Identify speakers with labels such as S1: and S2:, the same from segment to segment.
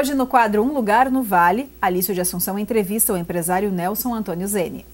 S1: Hoje, no quadro Um Lugar no Vale, Alício de Assunção entrevista o empresário Nelson Antônio Zene.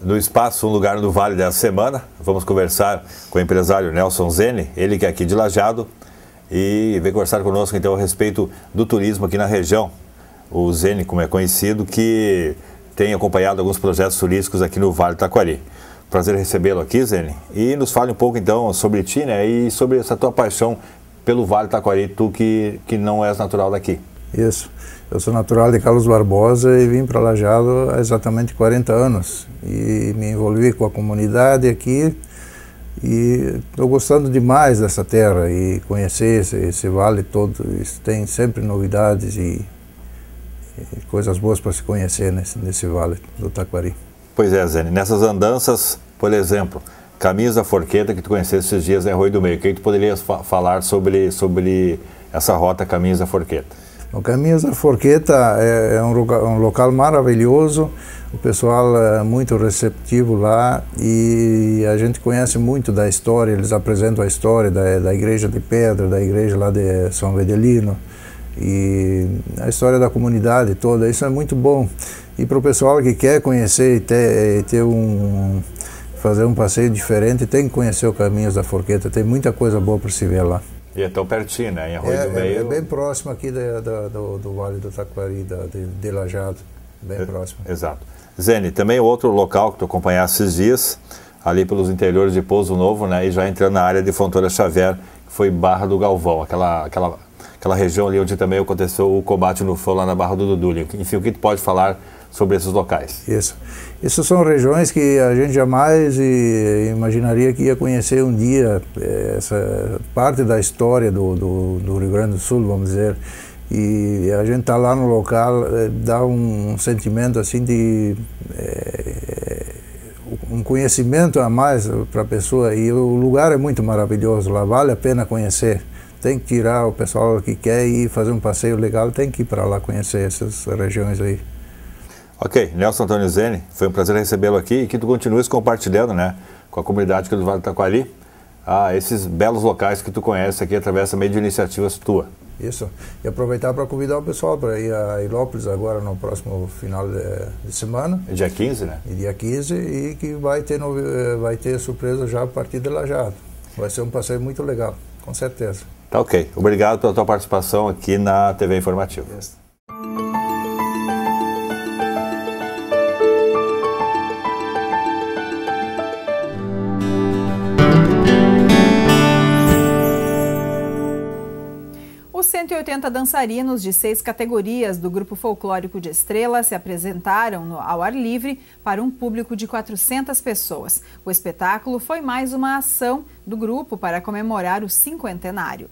S2: No espaço Um Lugar no Vale dessa semana, vamos conversar com o empresário Nelson Zene, ele que é aqui de Lajado, e vem conversar conosco então a respeito do turismo aqui na região. O Zene, como é conhecido, que tem acompanhado alguns projetos turísticos aqui no Vale Taquari. Prazer recebê-lo aqui, Zene. E nos fale um pouco então sobre ti, né? E sobre essa tua paixão pelo Vale Taquari, tu que, que não és natural daqui.
S3: Isso. Eu sou natural de Carlos Barbosa e vim para Lajado há exatamente 40 anos. E me envolvi com a comunidade aqui e estou gostando demais dessa terra e conhecer esse, esse vale todo. Isso tem sempre novidades e, e coisas boas para se conhecer nesse, nesse vale do Taquari.
S2: Pois é, Zene. Nessas andanças, por exemplo, caminhos da Forqueta que tu conheceste esses dias em Arroio do Meio, o que tu poderias fa falar sobre, sobre essa rota Caminhos da Forqueta?
S3: O Caminhos da Forqueta é, é um, um, local maravilhoso, o pessoal é muito receptivo lá e a gente conhece muito da história, eles apresentam a história da, da igreja de pedra, da igreja lá de São Vedelino e a história da comunidade toda, isso é muito bom. E para o pessoal que quer conhecer e ter, ter um, fazer um passeio diferente, tem que conhecer o Caminhos da Forqueta, tem muita coisa boa para se ver lá.
S2: E é tão pertinho, né? Em Arroio
S3: é,
S2: do Meio.
S3: É, é bem próximo aqui da, da, do, do, Vale do Taquari, da, de, de Lajado, bem é, próximo.
S2: Exato. Zene, também outro local que tu acompanhaste esses dias, ali pelos interiores de Pouso Novo, né? E já entrando na área de Fontoura Xavier, que foi Barra do Galvão, aquela, aquela, aquela região ali onde também aconteceu o combate no fogo lá na Barra do Dudu. Enfim, o que tu pode falar sobre esses locais.
S3: Isso. Isso são regiões que a gente jamais imaginaria que ia conhecer um dia, eh, essa parte da história do, do, do Rio Grande do Sul, vamos dizer. E a gente está lá no local, eh, dá um sentimento assim de. É, um conhecimento a mais para a pessoa. E o lugar é muito maravilhoso, lá vale a pena conhecer tem que tirar o pessoal que quer ir fazer um passeio legal, tem que ir para lá conhecer essas regiões aí.
S2: Ok, Nelson Antônio Zene, foi um prazer recebê-lo aqui e que tu continues compartilhando, né, com a comunidade aqui do Vale do Taquari, ah, esses belos locais que tu conhece aqui através também de iniciativas tua.
S3: Isso, e aproveitar para convidar o pessoal para ir a Ilópolis agora no próximo final de, de semana.
S2: É dia 15, né?
S3: E dia 15 e que vai ter, eh, vai ter surpresa já a partir de Lajado. Vai ser um passeio muito legal, com certeza.
S2: Tá ok. Obrigado pela tua participação aqui na TV Informativa.
S1: 180 dançarinos de seis categorias do Grupo Folclórico de Estrela se apresentaram no, ao ar livre para um público de 400 pessoas. O espetáculo foi mais uma ação do grupo para comemorar o cinquentenário.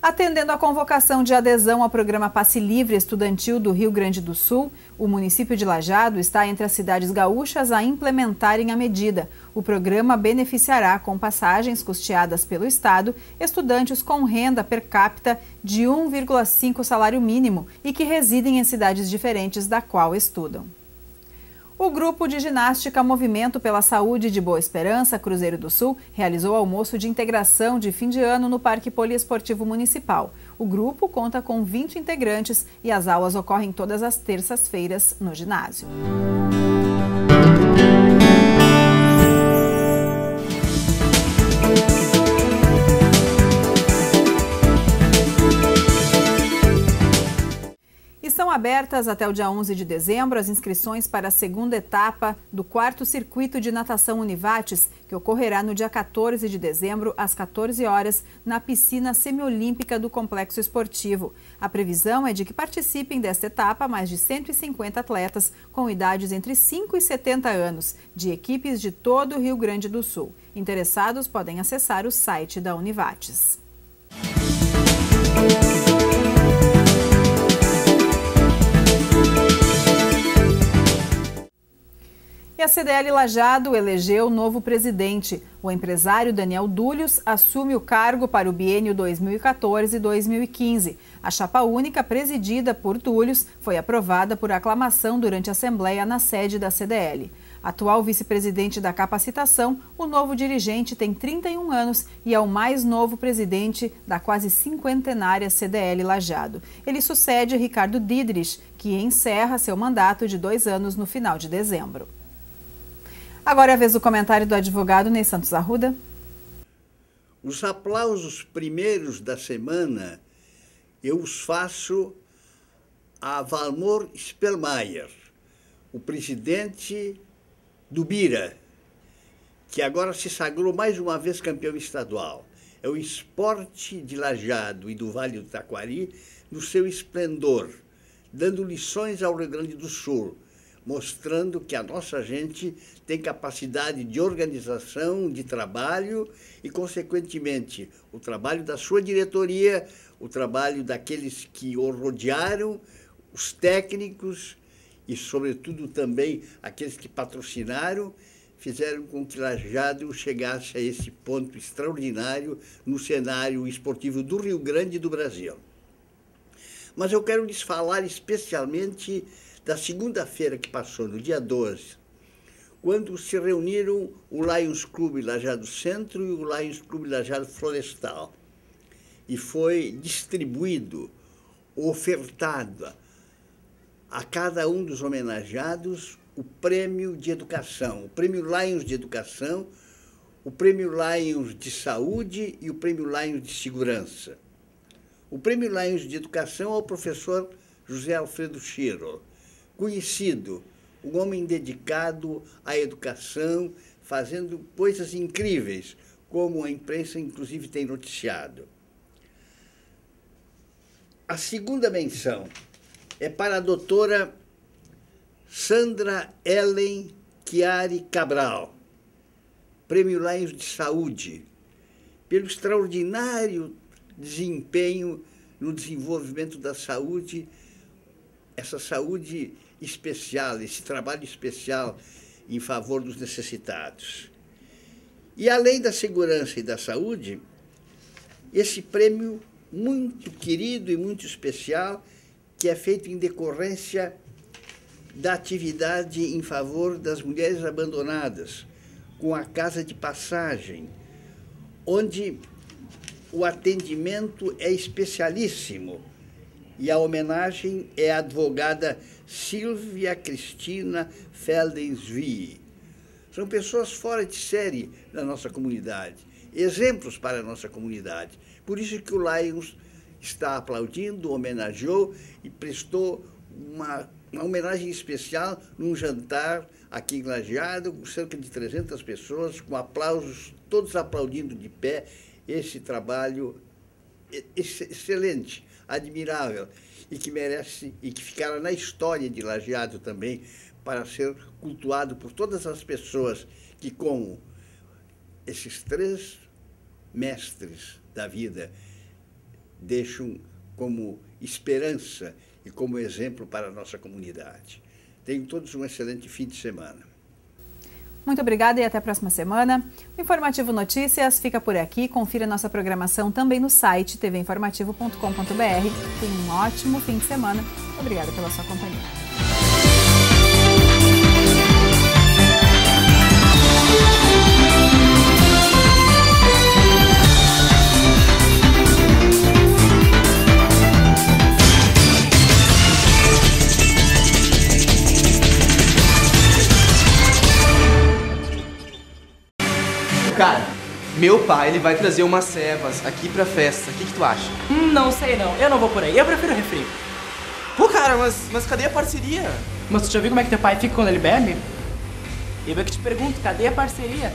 S1: Atendendo à convocação de adesão ao programa Passe Livre Estudantil do Rio Grande do Sul, o município de Lajado está entre as cidades gaúchas a implementarem a medida. O programa beneficiará, com passagens custeadas pelo Estado, estudantes com renda per capita de 1,5 salário mínimo e que residem em cidades diferentes da qual estudam. O grupo de ginástica Movimento pela Saúde de Boa Esperança, Cruzeiro do Sul, realizou almoço de integração de fim de ano no Parque Poliesportivo Municipal. O grupo conta com 20 integrantes e as aulas ocorrem todas as terças-feiras no ginásio. Abertas até o dia 11 de dezembro as inscrições para a segunda etapa do quarto circuito de natação Univates, que ocorrerá no dia 14 de dezembro, às 14 horas, na piscina semiolímpica do Complexo Esportivo. A previsão é de que participem desta etapa mais de 150 atletas com idades entre 5 e 70 anos, de equipes de todo o Rio Grande do Sul. Interessados podem acessar o site da Univates. E a CDL Lajado elegeu novo presidente. O empresário Daniel Dúlios assume o cargo para o biênio 2014-2015. A chapa única, presidida por Dúlios, foi aprovada por aclamação durante a assembleia na sede da CDL. Atual vice-presidente da capacitação, o novo dirigente tem 31 anos e é o mais novo presidente da quase cinquentenária CDL Lajado. Ele sucede Ricardo Didrich, que encerra seu mandato de dois anos no final de dezembro. Agora é a vez do comentário do advogado Ney Santos Arruda.
S4: Os aplausos primeiros da semana eu os faço a Valmor Spellmeier, o presidente do Bira, que agora se sagrou mais uma vez campeão estadual. É o esporte de Lajado e do Vale do Taquari no seu esplendor, dando lições ao Rio Grande do Sul, mostrando que a nossa gente tem capacidade de organização, de trabalho e, consequentemente, o trabalho da sua diretoria, o trabalho daqueles que o rodearam, os técnicos e, sobretudo, também aqueles que patrocinaram, fizeram com que Lajado chegasse a esse ponto extraordinário no cenário esportivo do Rio Grande e do Brasil. Mas eu quero lhes falar especialmente da segunda-feira que passou, no dia 12, quando se reuniram o Lions Clube Lajado Centro e o Lions Clube Lajado Florestal. E foi distribuído, ofertado a cada um dos homenageados o prêmio de educação, o prêmio Lions de educação, o prêmio Lions de saúde e o prêmio Lions de segurança. O prêmio Lions de educação ao professor José Alfredo Chiro, conhecido, um homem dedicado à educação, fazendo coisas incríveis, como a imprensa inclusive tem noticiado. A segunda menção é para a doutora Sandra Ellen Chiari Cabral, Prêmio Lions de Saúde, pelo extraordinário desempenho no desenvolvimento da saúde, essa saúde especial, esse trabalho especial em favor dos necessitados. E além da segurança e da saúde, esse prêmio muito querido e muito especial que é feito em decorrência da atividade em favor das mulheres abandonadas, com a casa de passagem, onde o atendimento é especialíssimo e a homenagem é a advogada Silvia Cristina Feldensvie. São pessoas fora de série na nossa comunidade, exemplos para a nossa comunidade. Por isso que o Lions está aplaudindo, homenageou e prestou uma, uma homenagem especial num jantar aqui em Lajeado, com cerca de 300 pessoas, com aplausos, todos aplaudindo de pé esse trabalho excelente, admirável e que merece e que ficará na história de Lajeado também para ser cultuado por todas as pessoas que, como esses três mestres da vida, deixam como esperança e como exemplo para a nossa comunidade. Tenham todos um excelente fim de semana.
S1: Muito obrigada e até a próxima semana. O Informativo Notícias fica por aqui. Confira nossa programação também no site tvinformativo.com.br. Tenha um ótimo fim de semana. Obrigada pela sua companhia.
S5: Meu pai, ele vai trazer umas cevas aqui pra festa. O que, que tu acha?
S6: Hum, não sei não. Eu não vou por aí. Eu prefiro refri.
S5: Pô, cara, mas, mas cadê a parceria?
S6: Mas tu já viu como é que teu pai fica quando ele bebe? Eu é que te pergunto, cadê a parceria?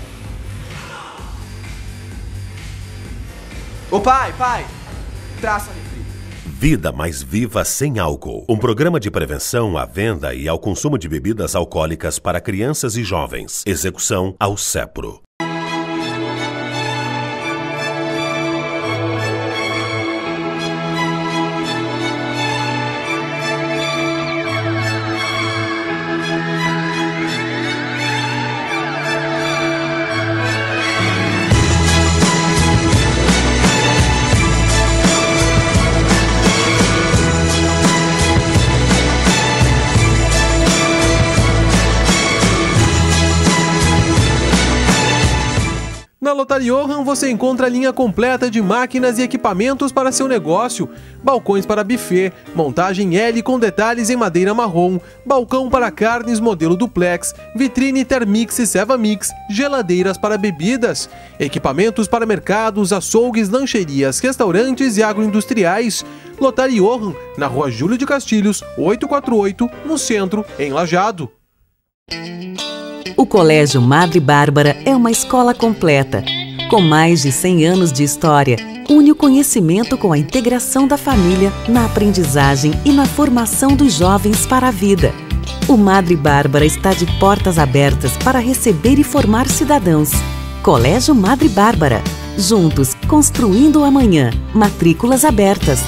S5: Ô pai, pai, traça refri.
S7: Vida Mais Viva Sem Álcool. Um programa de prevenção à venda e ao consumo de bebidas alcoólicas para crianças e jovens. Execução ao CEPRO.
S8: Na Lotaria Johan você encontra a linha completa de máquinas e equipamentos para seu negócio, balcões para buffet, montagem L com detalhes em madeira marrom, balcão para carnes modelo duplex, vitrine Thermix e Sevamix, geladeiras para bebidas, equipamentos para mercados, açougues, lancherias, restaurantes e agroindustriais. Lotaria Johan, na rua Júlio de Castilhos, 848, no centro, em Lajado.
S9: O Colégio Madre Bárbara é uma escola completa. Com mais de 100 anos de história, une o conhecimento com a integração da família na aprendizagem e na formação dos jovens para a vida. O Madre Bárbara está de portas abertas para receber e formar cidadãos. Colégio Madre Bárbara. Juntos, construindo o amanhã. Matrículas abertas.